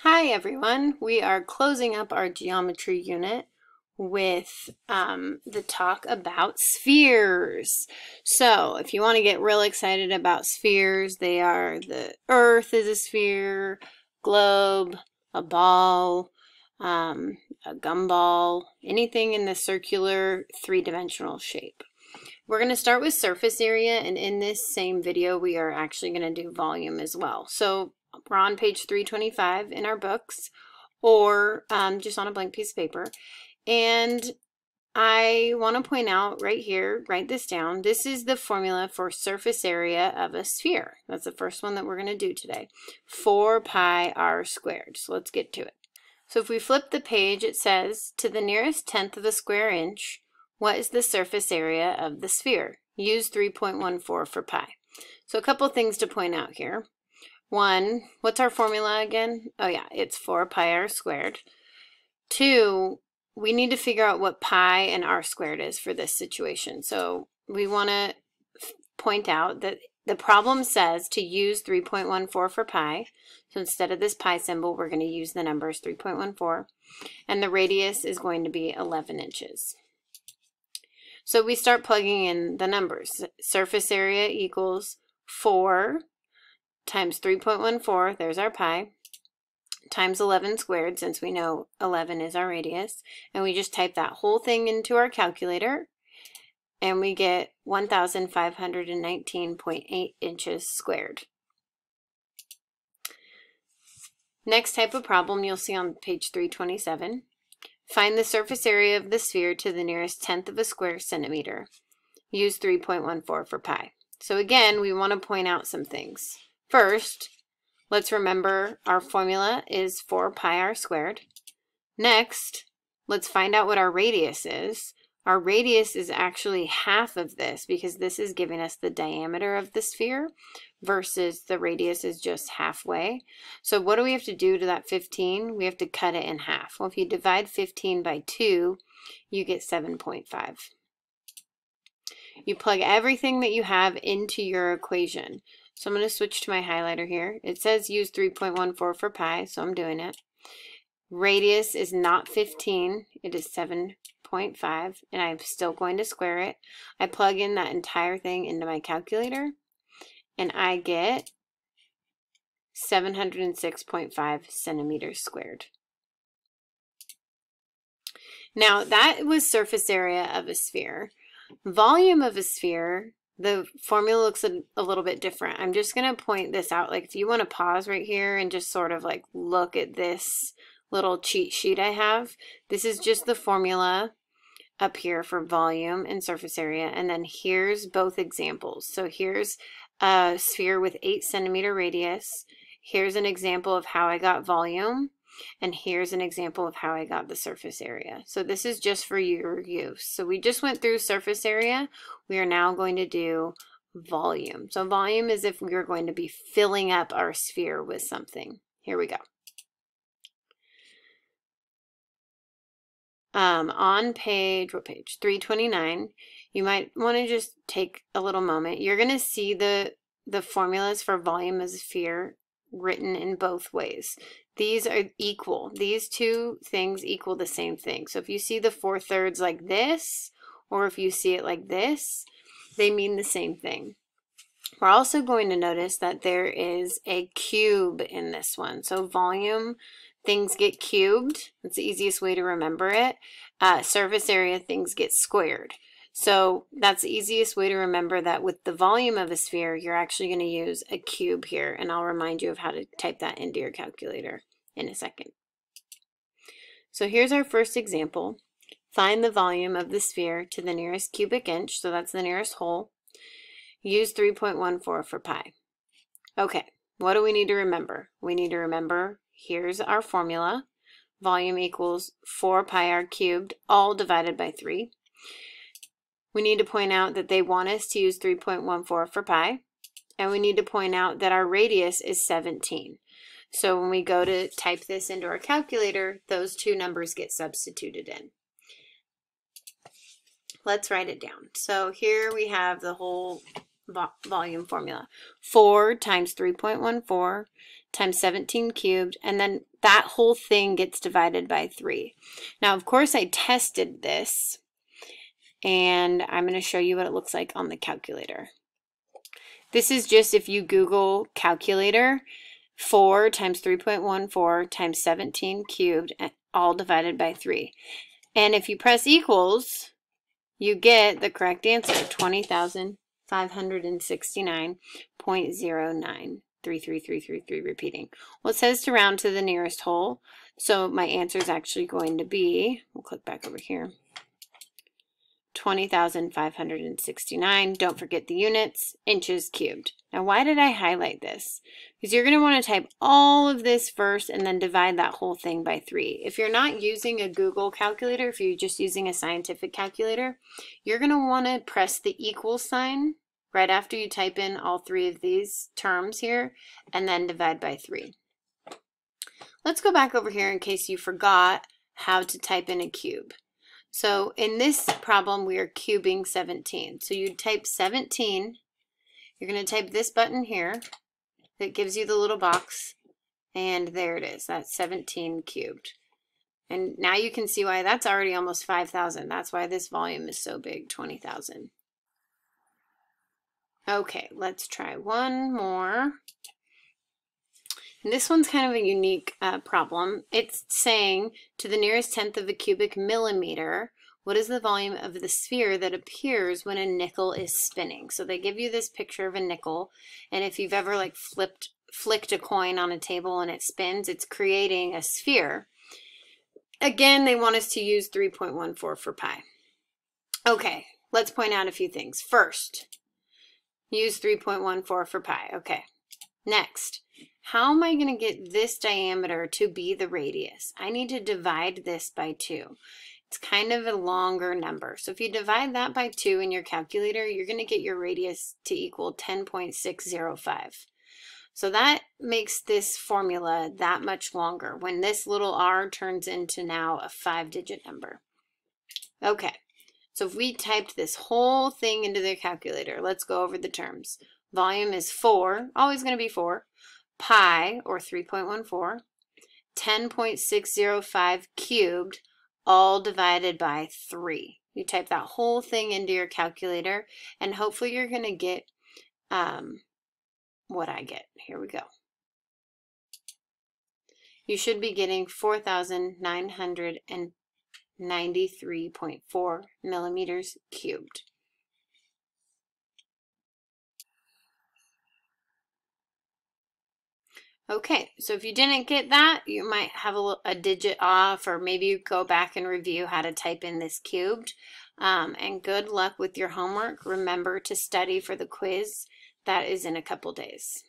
Hi everyone, we are closing up our geometry unit with um, the talk about spheres. So if you want to get real excited about spheres, they are the earth is a sphere, globe, a ball, um, a gumball, anything in the circular three-dimensional shape. We're going to start with surface area and in this same video we are actually going to do volume as well. So we're on page 325 in our books or um, just on a blank piece of paper. And I want to point out right here, write this down. This is the formula for surface area of a sphere. That's the first one that we're going to do today. 4 pi r squared. So let's get to it. So if we flip the page, it says, to the nearest tenth of a square inch, what is the surface area of the sphere? Use 3.14 for pi. So a couple things to point out here. One, what's our formula again? Oh yeah, it's 4 pi r squared. Two, we need to figure out what pi and r squared is for this situation. So we want to point out that the problem says to use 3.14 for pi. So instead of this pi symbol, we're going to use the numbers 3.14. And the radius is going to be 11 inches. So we start plugging in the numbers. Surface area equals 4 times 3.14, there's our pi, times 11 squared, since we know 11 is our radius. And we just type that whole thing into our calculator, and we get 1,519.8 inches squared. Next type of problem you'll see on page 327. Find the surface area of the sphere to the nearest tenth of a square centimeter. Use 3.14 for pi. So again, we want to point out some things. First, let's remember our formula is 4 pi r squared. Next, let's find out what our radius is. Our radius is actually half of this because this is giving us the diameter of the sphere versus the radius is just halfway. So what do we have to do to that 15? We have to cut it in half. Well, if you divide 15 by 2, you get 7.5. You plug everything that you have into your equation. So I'm going to switch to my highlighter here. It says use 3.14 for pi, so I'm doing it. Radius is not 15, it is 7.5, and I'm still going to square it. I plug in that entire thing into my calculator, and I get 706.5 centimeters squared. Now that was surface area of a sphere. Volume of a sphere the formula looks a, a, little bit different. I'm just going to point this out. Like if you want to pause right here and just sort of like look at this little cheat sheet I have, this is just the formula up here for volume and surface area. And then here's both examples. So here's a sphere with 8 centimeter radius. Here's an example of how I got volume. And here's an example of how I got the surface area. So this is just for your use. So we just went through surface area. We are now going to do volume. So volume is if we are going to be filling up our sphere with something. Here we go. Um, on page, what page? 329, you might want to just take a little moment. You're going to see the, the formulas for volume of sphere written in both ways. These are equal. These two things equal the same thing. So if you see the four thirds like this, or if you see it like this, they mean the same thing. We're also going to notice that there is a cube in this one. So volume, things get cubed. That's the easiest way to remember it. Uh, surface area, things get squared. So that's the easiest way to remember that with the volume of a sphere, you're actually going to use a cube here, and I'll remind you of how to type that into your calculator in a second. So here's our first example. Find the volume of the sphere to the nearest cubic inch, so that's the nearest whole. Use 3.14 for pi. Okay, what do we need to remember? We need to remember, here's our formula. Volume equals 4 pi r cubed, all divided by 3. We need to point out that they want us to use 3.14 for pi. And we need to point out that our radius is 17. So when we go to type this into our calculator, those two numbers get substituted in. Let's write it down. So here we have the whole vo volume formula. 4 times 3.14 times 17 cubed, and then that whole thing gets divided by 3. Now, of course, I tested this, and I'm going to show you what it looks like on the calculator. This is just if you Google calculator, 4 times 3.14 times 17 cubed, eh, all divided by 3. And if you press equals, you get the correct answer, 20,569.09. 33333 repeating. Well, it says to round to the nearest whole, so my answer is actually going to be, we'll click back over here, 20,569. Don't forget the units, inches cubed. Now, why did I highlight this? Because you're going to want to type all of this first and then divide that whole thing by 3. If you're not using a Google calculator, if you're just using a scientific calculator, you're going to want to press the equal sign right after you type in all three of these terms here and then divide by 3. Let's go back over here in case you forgot how to type in a cube. So in this problem, we are cubing 17. So you type 17. You're going to type this button here that gives you the little box. And there it is. That's 17 cubed. And now you can see why that's already almost 5,000. That's why this volume is so big, 20,000. Okay, let's try one more. This one's kind of a unique uh, problem. It's saying to the nearest tenth of a cubic millimeter, what is the volume of the sphere that appears when a nickel is spinning? So they give you this picture of a nickel, and if you've ever like flipped flicked a coin on a table and it spins, it's creating a sphere. Again, they want us to use 3.14 for pi. Okay, let's point out a few things. First, use 3.14 for pi. Okay, next, how am I going to get this diameter to be the radius? I need to divide this by 2. It's kind of a longer number. So if you divide that by 2 in your calculator, you're going to get your radius to equal 10.605. So that makes this formula that much longer when this little r turns into now a five-digit number. Okay, so if we typed this whole thing into the calculator, let's go over the terms. Volume is 4, always going to be 4 pi, or 3.14, 10.605 cubed, all divided by 3. You type that whole thing into your calculator, and hopefully you're going to get um, what I get. Here we go. You should be getting 4,993.4 millimeters cubed. Okay, so if you didn't get that, you might have a, a digit off, or maybe you go back and review how to type in this cubed. Um, and good luck with your homework. Remember to study for the quiz. That is in a couple days.